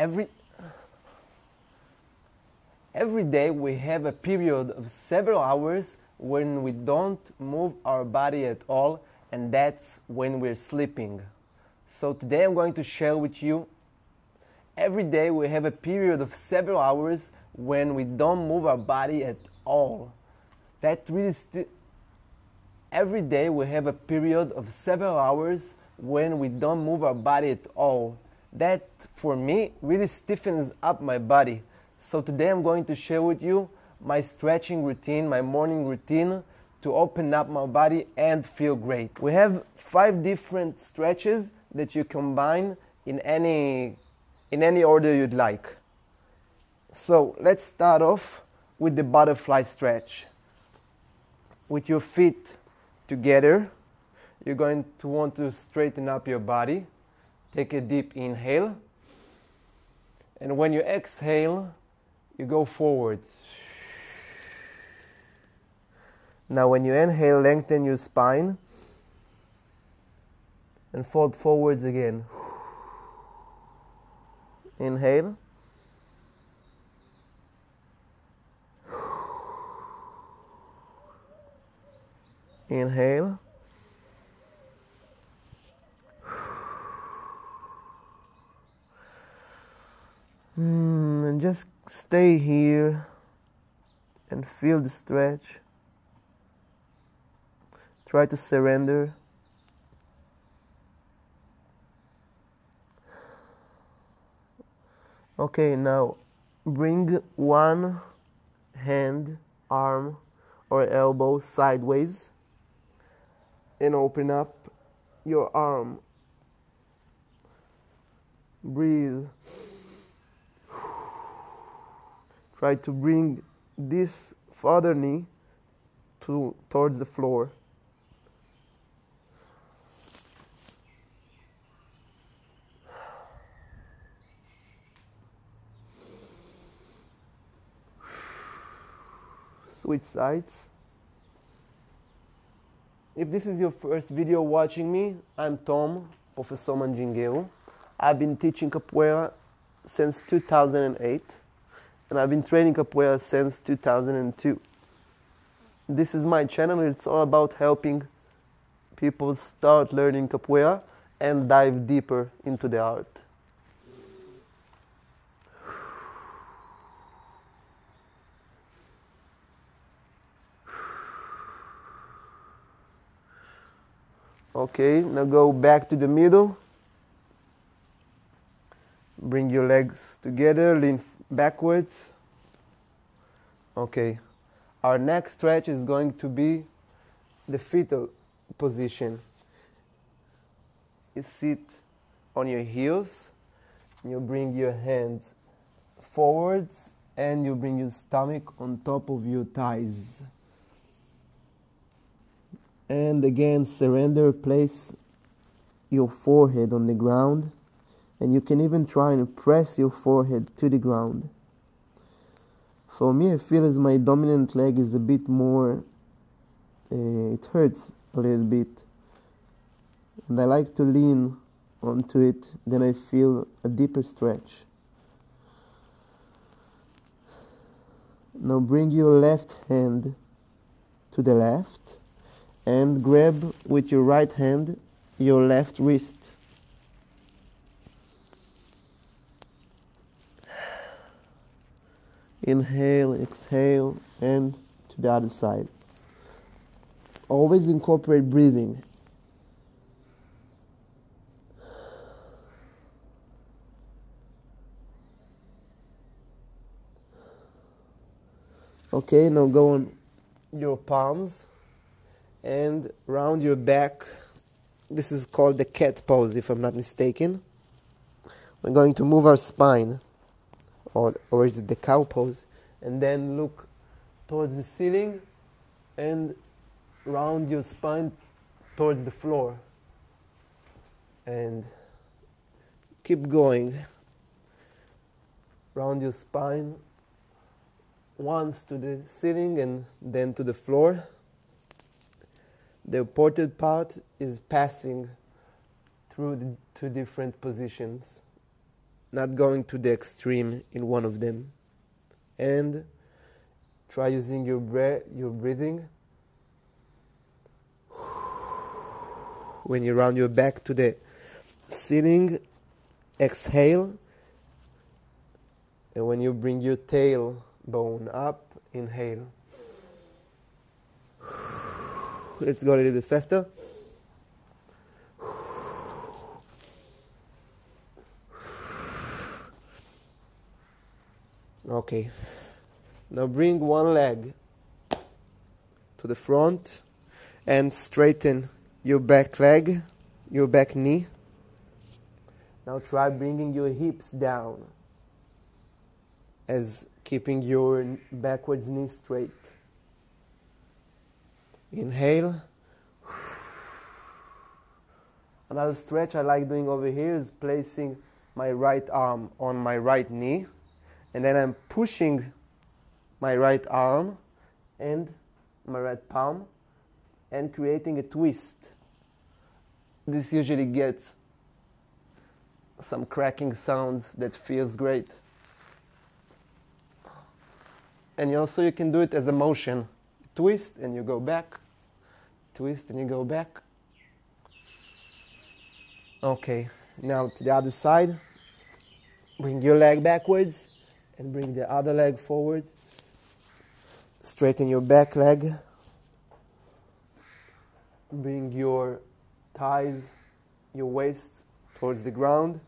every every day we have a period of several hours when we don't move our body at all and that's when we're sleeping. So today i'm going to share with you every day we have a period of several hours when we don't move our body at all. That really sti- every day we have a period of several hours when we don't move our body at all that for me really stiffens up my body. So today I'm going to share with you my stretching routine, my morning routine to open up my body and feel great. We have five different stretches that you combine in any in any order you'd like. So let's start off with the butterfly stretch. With your feet together, you're going to want to straighten up your body Take a deep inhale. And when you exhale, you go forward. Now, when you inhale, lengthen your spine and fold forwards again. Inhale. Inhale. Mm, and just stay here and feel the stretch. Try to surrender. Okay, now bring one hand, arm, or elbow sideways and open up your arm. Breathe. Try to bring this further knee to towards the floor. Switch sides. If this is your first video watching me, I'm Tom, Professor Mandingueiro. I've been teaching capoeira since 2008 and I've been training capoeira since 2002. This is my channel, it's all about helping people start learning capoeira and dive deeper into the art. Okay, now go back to the middle. Bring your legs together, lean backwards. Okay, our next stretch is going to be the fetal position. You sit on your heels, you bring your hands forwards, and you bring your stomach on top of your thighs. And again, surrender, place your forehead on the ground and you can even try and press your forehead to the ground. For me, I feel as my dominant leg is a bit more, uh, it hurts a little bit, and I like to lean onto it, then I feel a deeper stretch. Now bring your left hand to the left and grab with your right hand your left wrist. Inhale, exhale, and to the other side. Always incorporate breathing. Okay, now go on your palms and round your back. This is called the cat pose, if I'm not mistaken. We're going to move our spine or, or is it the cow pose? And then look towards the ceiling and round your spine towards the floor. And keep going. Round your spine once to the ceiling and then to the floor. The important part is passing through the two different positions. Not going to the extreme in one of them. And try using your breath, your breathing. When you round your back to the ceiling, exhale. And when you bring your tailbone up, inhale. Let's go a little bit faster. Okay. Now bring one leg to the front and straighten your back leg, your back knee. Now try bringing your hips down as keeping your backwards knee straight. Inhale. Another stretch I like doing over here is placing my right arm on my right knee and then I'm pushing my right arm and my right palm and creating a twist. This usually gets some cracking sounds that feels great. And also you can do it as a motion. Twist and you go back. Twist and you go back. Okay, now to the other side. Bring your leg backwards and bring the other leg forward. Straighten your back leg. Bring your thighs, your waist towards the ground.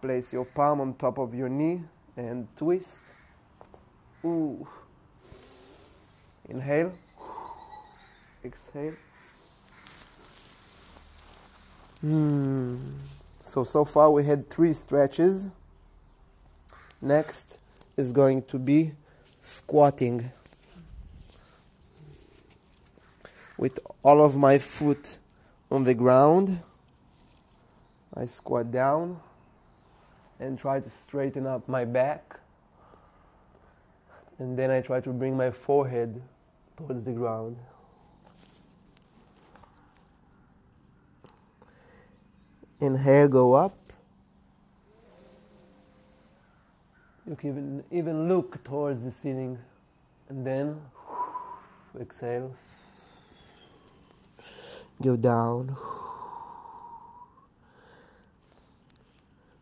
Place your palm on top of your knee and twist. Ooh. Inhale. Exhale. Hmm. So, so far we had three stretches. Next is going to be squatting with all of my foot on the ground. I squat down and try to straighten up my back. And then I try to bring my forehead towards the ground. Inhale, go up. You can even, even look towards the ceiling and then exhale. Go down.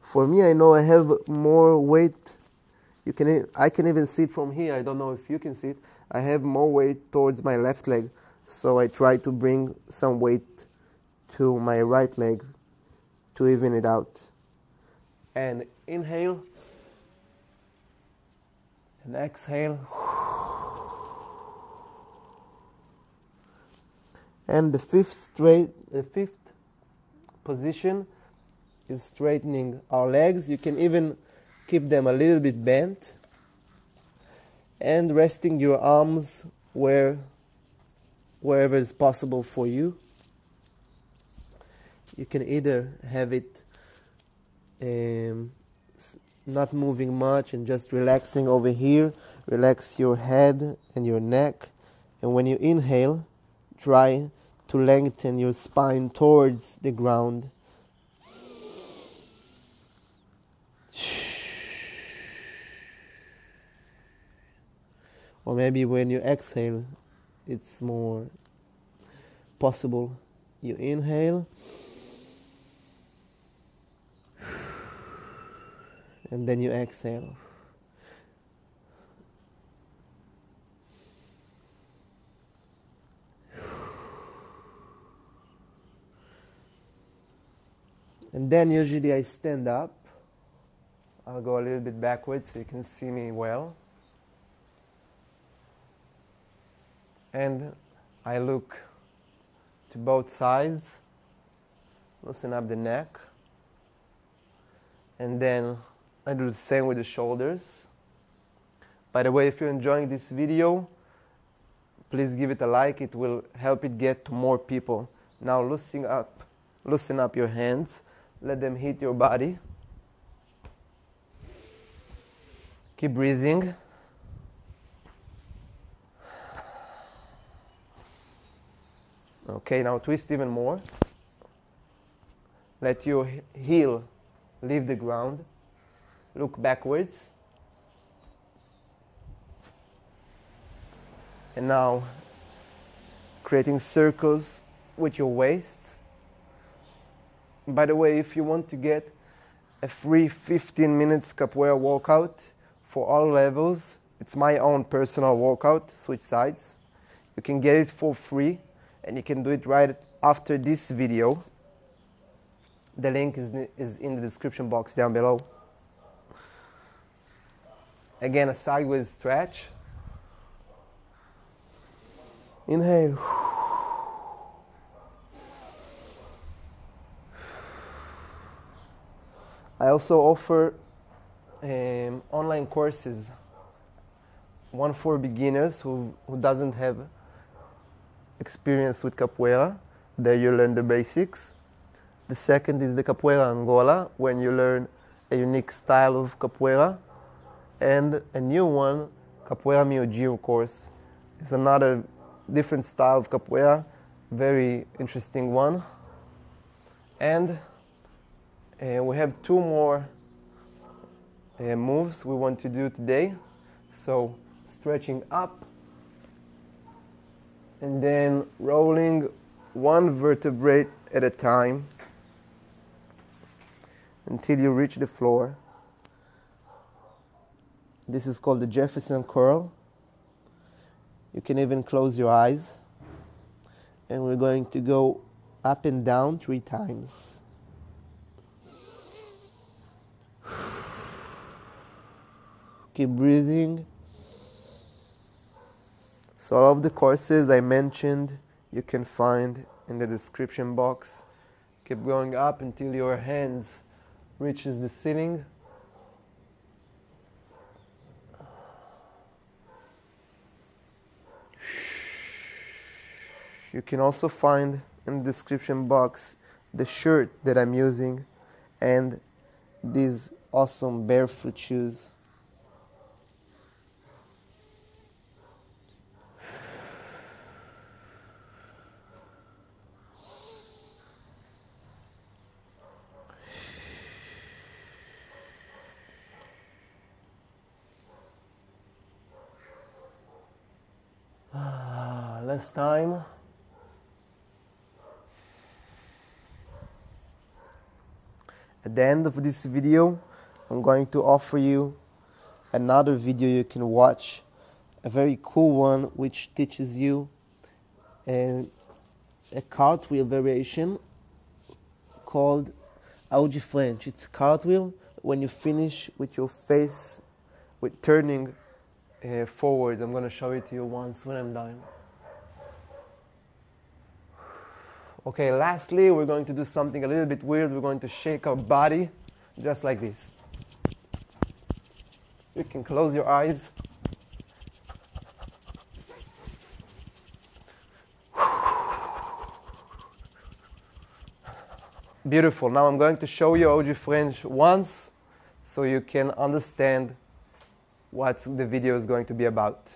For me, I know I have more weight. You can, I can even see it from here. I don't know if you can see it. I have more weight towards my left leg, so I try to bring some weight to my right leg to even it out. And inhale and exhale. And the fifth straight, the fifth position is straightening our legs. You can even keep them a little bit bent and resting your arms where wherever is possible for you. You can either have it um, not moving much and just relaxing over here. Relax your head and your neck. And when you inhale, try to lengthen your spine towards the ground. Or maybe when you exhale, it's more possible. You inhale. And then you exhale. And then usually I stand up. I'll go a little bit backwards so you can see me well. And I look to both sides, loosen up the neck, and then I do the same with the shoulders. By the way, if you're enjoying this video, please give it a like. It will help it get to more people. Now loosen up, loosen up your hands. Let them hit your body. Keep breathing. Okay, now twist even more. Let your heel leave the ground. Look backwards. And now creating circles with your waist. By the way, if you want to get a free 15 minutes capoeira workout for all levels, it's my own personal workout, switch sides. You can get it for free and you can do it right after this video. The link is, is in the description box down below. Again, a sideways stretch. Inhale. I also offer um, online courses. One for beginners who, who doesn't have experience with capoeira. There you learn the basics. The second is the capoeira Angola, when you learn a unique style of capoeira. And a new one, capoeira Miudinho course. It's another different style of capoeira, very interesting one. And uh, we have two more uh, moves we want to do today. So stretching up and then rolling one vertebrae at a time until you reach the floor. This is called the Jefferson curl. You can even close your eyes. And we're going to go up and down three times. Keep breathing. So all of the courses I mentioned you can find in the description box. Keep going up until your hands reaches the ceiling. You can also find in the description box the shirt that I'm using and these awesome barefoot shoes. Ah, last time. At the end of this video, I'm going to offer you another video you can watch, a very cool one which teaches you a, a cartwheel variation called aú de frente. It's cartwheel when you finish with your face with turning uh, forward. I'm going to show it to you once when I'm done. Okay, lastly, we're going to do something a little bit weird. We're going to shake our body just like this. You can close your eyes. Beautiful. Now I'm going to show you aú de frente once so you can understand what the video is going to be about.